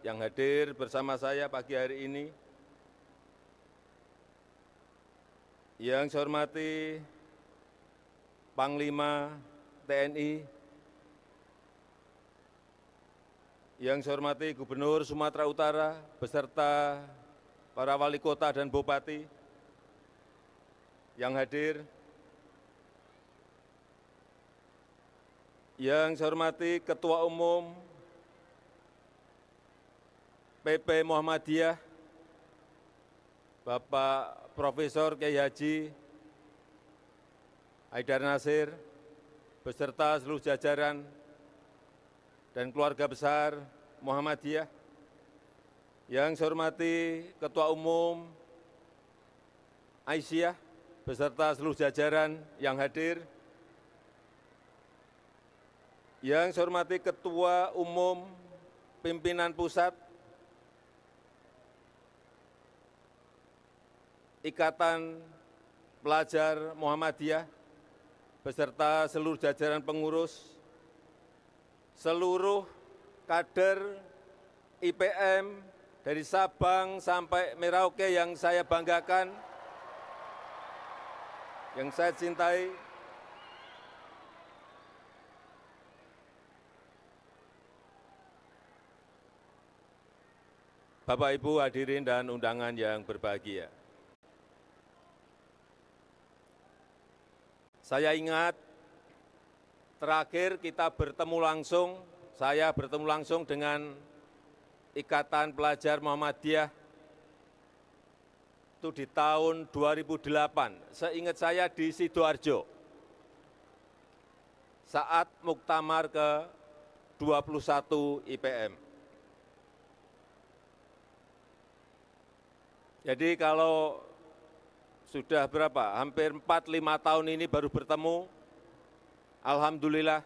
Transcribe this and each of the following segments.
yang hadir bersama saya pagi hari ini, yang saya hormati Panglima TNI, yang saya hormati Gubernur Sumatera Utara beserta para wali kota dan bupati yang hadir, yang saya hormati Ketua Umum PP Muhammadiyah, Bapak Profesor Kiai Haji Haidar Nasir, beserta seluruh jajaran dan keluarga besar Muhammadiyah, yang saya hormati Ketua Umum Aisyah, beserta seluruh jajaran yang hadir, yang saya hormati Ketua Umum Pimpinan Pusat Ikatan Pelajar Muhammadiyah beserta seluruh jajaran pengurus, seluruh kader IPM dari Sabang sampai Merauke yang saya banggakan, yang saya cintai, Bapak Ibu hadirin dan undangan yang berbahagia. Saya ingat terakhir kita bertemu langsung, saya bertemu langsung dengan Ikatan Pelajar Muhammadiyah itu di tahun 2008. Seingat saya di Sidoarjo. Saat muktamar ke 21 IPM. Jadi kalau sudah berapa? Hampir 4-5 tahun ini baru bertemu. Alhamdulillah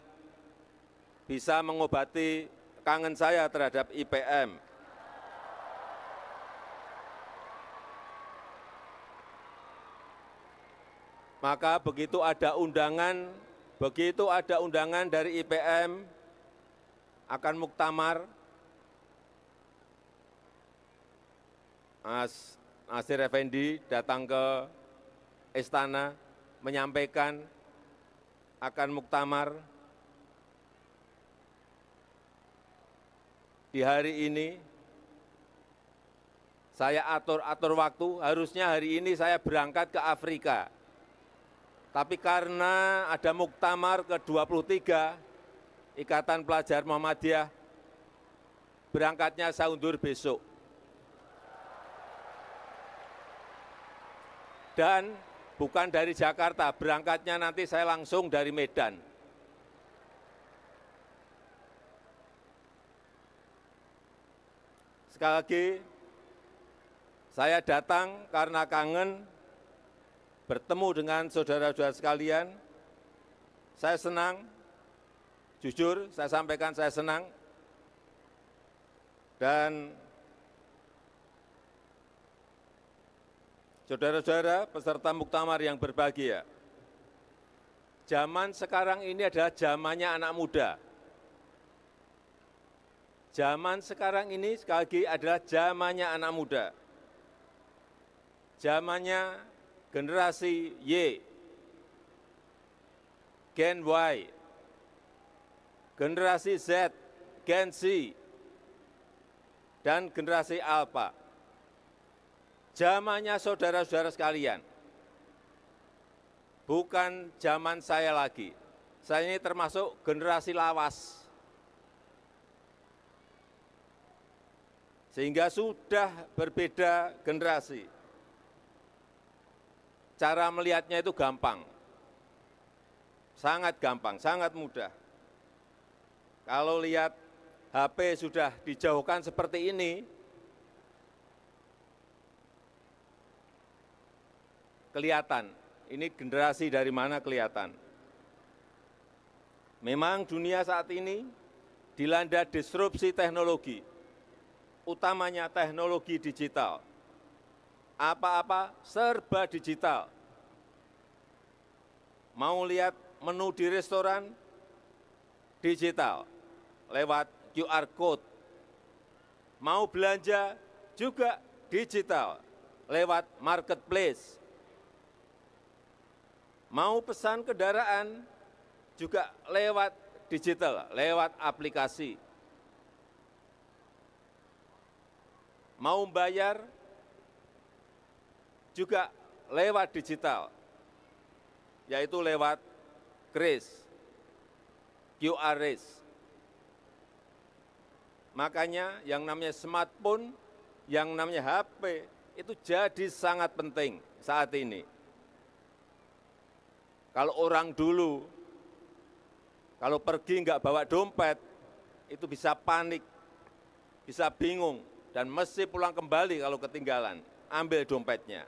bisa mengobati kangen saya terhadap IPM. Maka begitu ada undangan, begitu ada undangan dari IPM akan muktamar, Mas Nasir Effendi datang ke istana menyampaikan akan muktamar di hari ini saya atur-atur waktu, harusnya hari ini saya berangkat ke Afrika. Tapi karena ada muktamar ke-23 Ikatan Pelajar Muhammadiyah, berangkatnya saya undur besok. dan bukan dari Jakarta, berangkatnya nanti saya langsung dari Medan. Sekali lagi, saya datang karena kangen bertemu dengan saudara-saudara sekalian. Saya senang, jujur saya sampaikan saya senang, dan Saudara-saudara peserta muktamar yang berbahagia, zaman sekarang ini adalah zamannya anak muda. Zaman sekarang ini sekali lagi adalah zamannya anak muda. Zamannya generasi Y, Gen Y, generasi Z, Gen Z, dan generasi Alpha zamannya saudara-saudara sekalian. Bukan zaman saya lagi. Saya ini termasuk generasi lawas. Sehingga sudah berbeda generasi. Cara melihatnya itu gampang. Sangat gampang, sangat mudah. Kalau lihat HP sudah dijauhkan seperti ini, kelihatan. Ini generasi dari mana kelihatan. Memang dunia saat ini dilanda disrupsi teknologi, utamanya teknologi digital. Apa-apa serba digital. Mau lihat menu di restoran, digital, lewat QR code. Mau belanja juga digital lewat marketplace. Mau pesan kendaraan juga lewat digital, lewat aplikasi. Mau bayar juga lewat digital, yaitu lewat KRIS, QR Makanya yang namanya smartphone, yang namanya HP, itu jadi sangat penting saat ini. Kalau orang dulu, kalau pergi nggak bawa dompet, itu bisa panik, bisa bingung, dan mesti pulang kembali kalau ketinggalan, ambil dompetnya.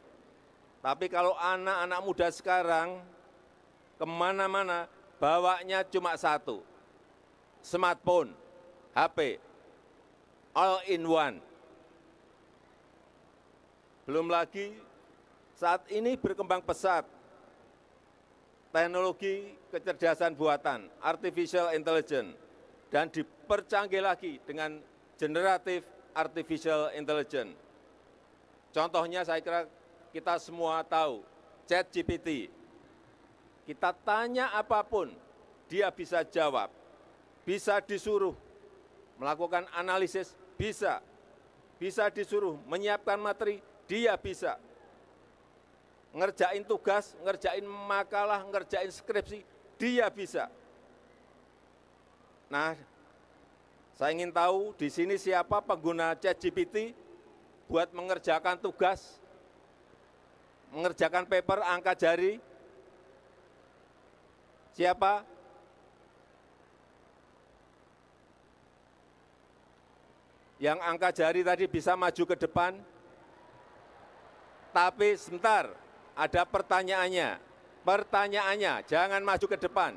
Tapi kalau anak-anak muda sekarang, ke mana-mana, bawanya cuma satu, smartphone, HP, all in one. Belum lagi saat ini berkembang pesat teknologi kecerdasan buatan, artificial intelligence, dan dipercanggih lagi dengan generatif artificial intelligence. Contohnya saya kira kita semua tahu, chat GPT. Kita tanya apa pun, dia bisa jawab, bisa disuruh melakukan analisis, bisa, bisa disuruh menyiapkan materi, dia bisa ngerjain tugas, ngerjain makalah, ngerjain skripsi, dia bisa. Nah, saya ingin tahu di sini siapa pengguna ChatGPT buat mengerjakan tugas, mengerjakan paper angka jari. Siapa? Yang angka jari tadi bisa maju ke depan, tapi sebentar, ada pertanyaannya. Pertanyaannya, jangan maju ke depan.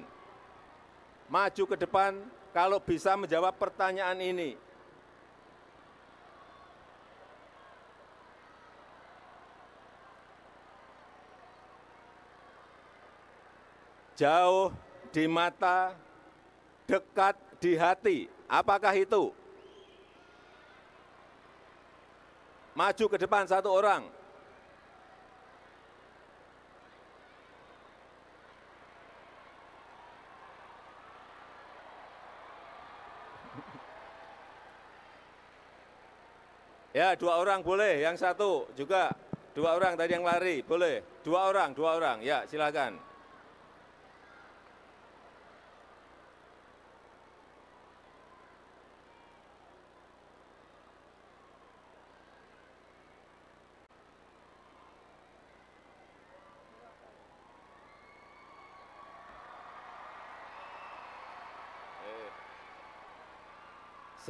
Maju ke depan kalau bisa menjawab pertanyaan ini. Jauh di mata, dekat di hati. Apakah itu? Maju ke depan satu orang. Ya, dua orang boleh, yang satu juga dua orang tadi yang lari, boleh. Dua orang, dua orang, ya silakan.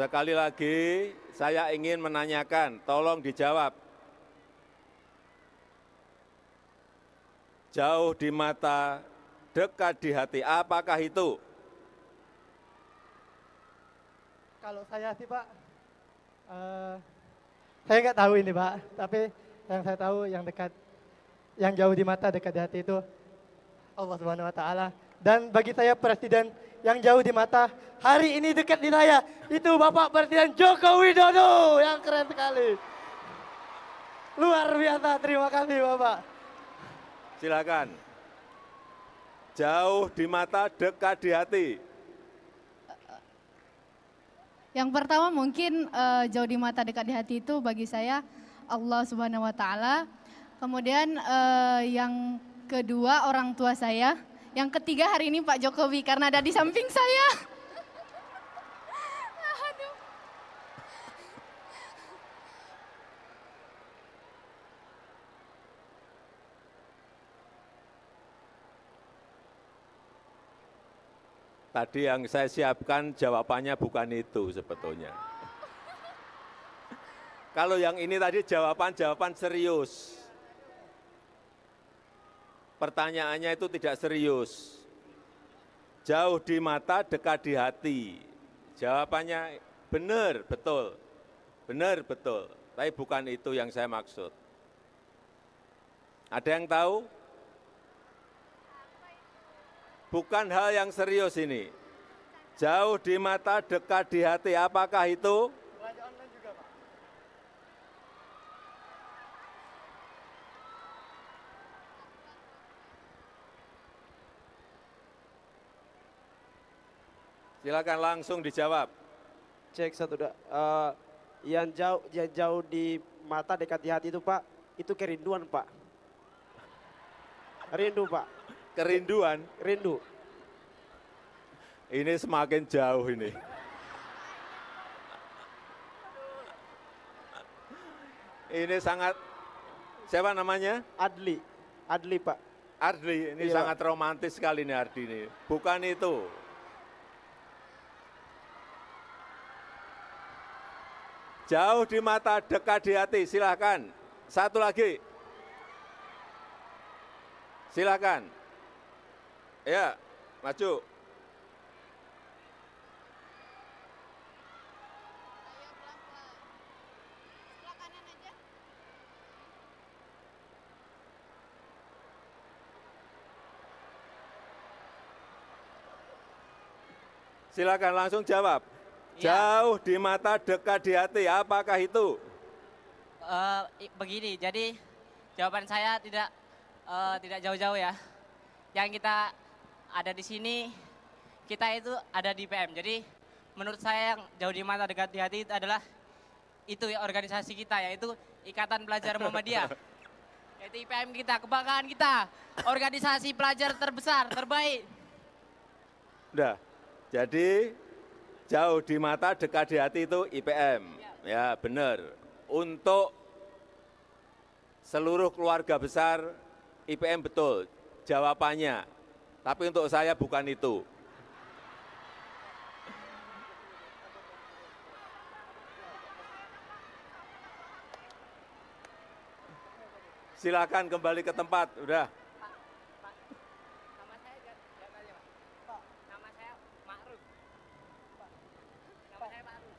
Sekali lagi saya ingin menanyakan, tolong dijawab. Jauh di mata, dekat di hati, apakah itu? Kalau saya sih Pak, uh, saya nggak tahu ini Pak, tapi yang saya tahu yang dekat, yang jauh di mata, dekat di hati itu Allah Subhanahu Wa Taala. Dan bagi saya Presiden yang jauh di mata, hari ini dekat di saya, itu Bapak Presiden Joko Widodo yang keren sekali. Luar biasa, terima kasih Bapak. Silakan. Jauh di mata, dekat di hati. Yang pertama mungkin uh, jauh di mata, dekat di hati itu bagi saya Allah Subhanahu wa taala. Kemudian uh, yang kedua orang tua saya yang ketiga hari ini Pak Jokowi karena ada di samping saya. Tadi yang saya siapkan jawabannya bukan itu sebetulnya. Kalau yang ini tadi jawaban-jawaban serius pertanyaannya itu tidak serius. Jauh di mata, dekat di hati. Jawabannya benar, betul. Benar, betul. Tapi bukan itu yang saya maksud. Ada yang tahu? Bukan hal yang serius ini. Jauh di mata, dekat di hati. Apakah itu? Silakan langsung dijawab. Cek satu. Eh, yang jauh yang jauh di mata dekat di hati itu Pak, itu kerinduan Pak. Rindu Pak, Kerinduan, rindu. ini semakin jauh ini. Ini sangat, siapa namanya? Adli, Adli Pak. Ardi, ini Iya. sangat romantis sekali nih Ardi ini. Bukan itu. Jauh di mata, dekat di hati, silahkan. Satu lagi. Silahkan. Ya, maju. Silakan langsung jawab. Iya. Jauh di mata, dekat di hati. Apakah itu? I- begini, jadi jawaban saya tidak eh, tidak jauh-jauh ya. Yang kita ada di sini, kita itu ada di PM. Jadi menurut saya yang jauh di mata dekat di hati itu adalah itu ya organisasi kita yaitu Ikatan Pelajar Muhammadiyah. Yaitu IPM kita, kebanggaan kita. Organisasi pelajar terbesar, terbaik. Udah. Jadi jauh di mata, dekat di hati itu IPM. Ya, benar. Untuk seluruh keluarga besar IPM betul jawabannya. Tapi untuk saya bukan itu. Silakan kembali ke tempat, udah. Nama saya jangan aja, Pak. Nama saya Ma'ruf. Nama saya Ma'ruf.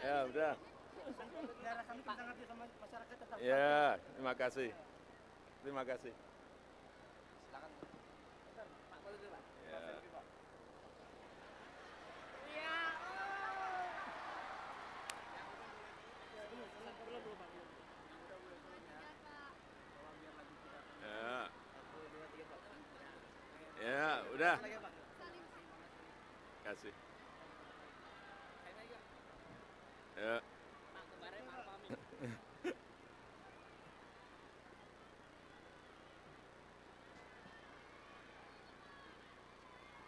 Ya, udah. Ya, terima kasih. Terima kasih. Ya. Ya. Ya, udah. Kasih. Ya.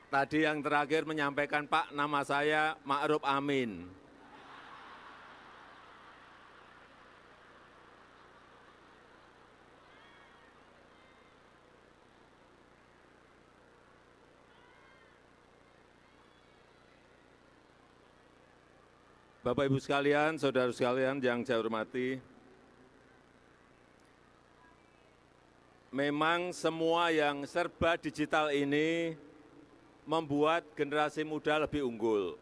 Tadi yang terakhir menyampaikan Pak, nama saya Ma'ruf Amin. Bapak Ibu sekalian, saudara sekalian yang saya hormati, memang semua yang serba digital ini membuat generasi muda lebih unggul.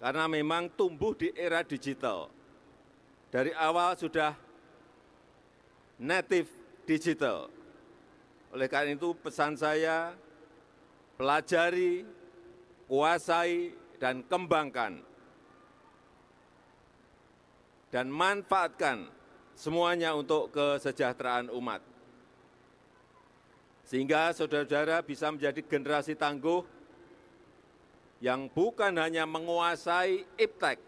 Karena memang tumbuh di era digital. Dari awal sudah native digital. Oleh karena itu pesan saya, pelajari, kuasai, dan kembangkan dan manfaatkan semuanya untuk kesejahteraan umat. Sehingga saudara-saudara bisa menjadi generasi tangguh yang bukan hanya menguasai iptek,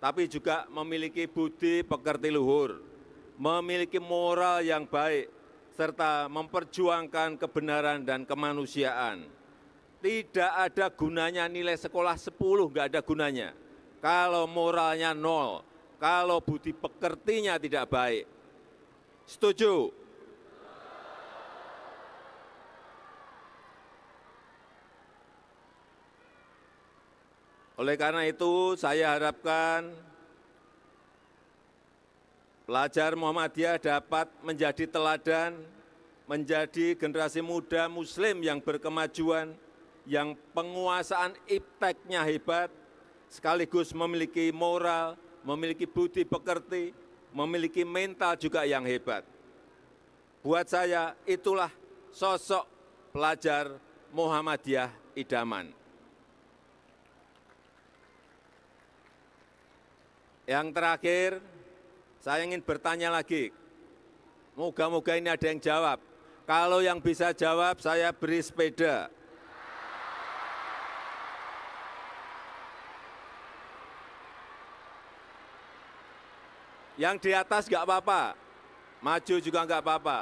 tapi juga memiliki budi pekerti luhur, memiliki moral yang baik, serta memperjuangkan kebenaran dan kemanusiaan. Tidak ada gunanya nilai sekolah 10, nggak ada gunanya. Kalau moralnya nol, kalau budi pekertinya tidak baik. Setuju? Oleh karena itu, saya harapkan pelajar Muhammadiyah dapat menjadi teladan, menjadi generasi muda muslim yang berkemajuan, yang penguasaan ipteknya hebat, sekaligus memiliki moral, memiliki budi pekerti, memiliki mental juga yang hebat. Buat saya itulah sosok pelajar Muhammadiyah idaman. yang terakhir, saya ingin bertanya lagi, moga-moga ini ada yang jawab. Kalau yang bisa jawab, saya beri sepeda. Yang di atas enggak apa-apa, maju juga enggak apa-apa.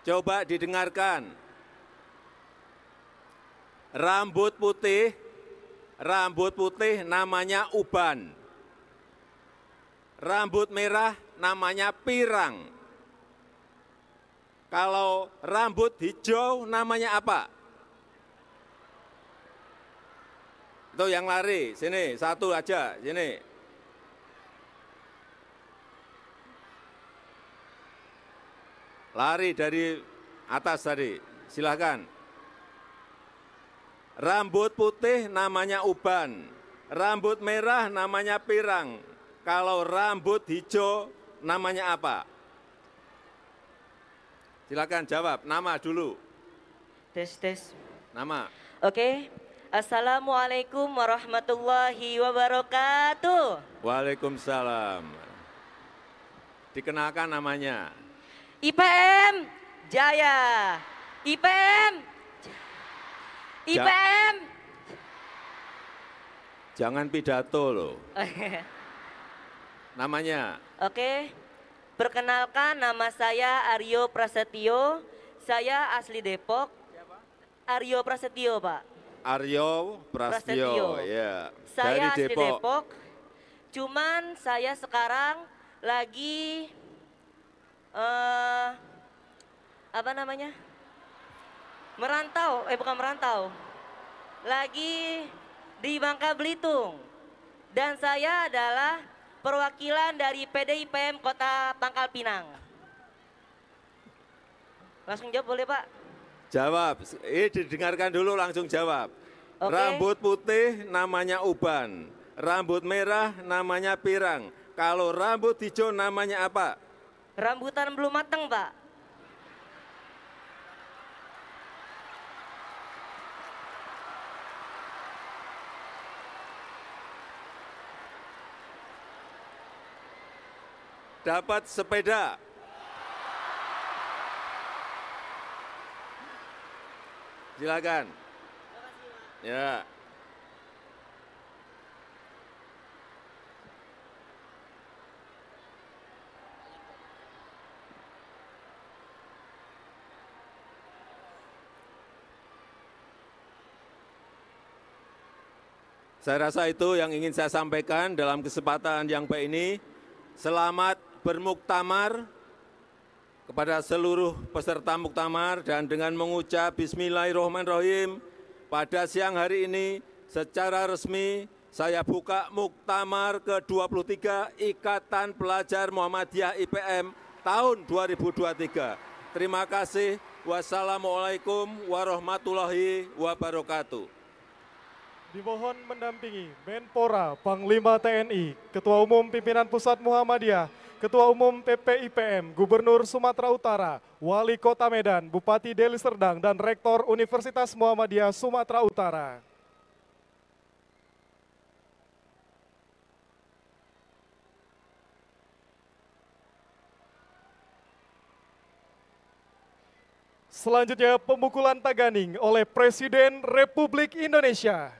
Coba didengarkan. Rambut putih rambut putih namanya uban. Rambut merah namanya pirang. Kalau rambut hijau namanya apa? Itu yang lari, sini, satu aja, sini. Lari dari atas tadi, silahkan. Rambut putih namanya uban, rambut merah namanya pirang. Kalau rambut hijau namanya apa? Silakan jawab, nama dulu. Tes tes. Nama. Oke. Assalamualaikum warahmatullahi wabarakatuh. Waalaikumsalam. Dikenalkan namanya. IPM Jaya. IPM. IPM. Jangan pidato loh. Namanya. Oke. Perkenalkan nama saya Aryo Prasetyo. Saya asli Depok. Aryo Prasetyo, Pak. Aryo Prasetyo, Prasetyo. ya. Saya Dari asli Depok. Depok. Cuman saya sekarang lagi eh apa namanya? Merantau, eh bukan merantau. Lagi di Bangka Belitung. Dan saya adalah perwakilan dari PDIPM Kota Pangkal Pinang. Langsung jawab boleh, Pak? Jawab. Eh didengarkan dulu langsung jawab. Oke. Rambut putih namanya uban. Rambut merah namanya pirang. Kalau rambut hijau namanya apa? Rambutan belum matang, Pak. Dapat sepeda. Silakan. Ya. Saya rasa itu yang ingin saya sampaikan dalam kesempatan yang baik ini. Selamat bermuktamar kepada seluruh peserta muktamar dan dengan mengucap Bismillahirrahmanirrahim pada siang hari ini secara resmi saya buka muktamar ke-23 Ikatan Pelajar Muhammadiyah IPM tahun 2023. Terima kasih. Wassalamualaikum warahmatullahi wabarakatuh. Dimohon mendampingi Menpora, Panglima TNI, Ketua Umum Pimpinan Pusat Muhammadiyah, Ketua Umum PPIPM, Gubernur Sumatera Utara, Wali Kota Medan, Bupati Deli Serdang, dan Rektor Universitas Muhammadiyah Sumatera Utara. Selanjutnya pemukulan taganing oleh Presiden Republik Indonesia.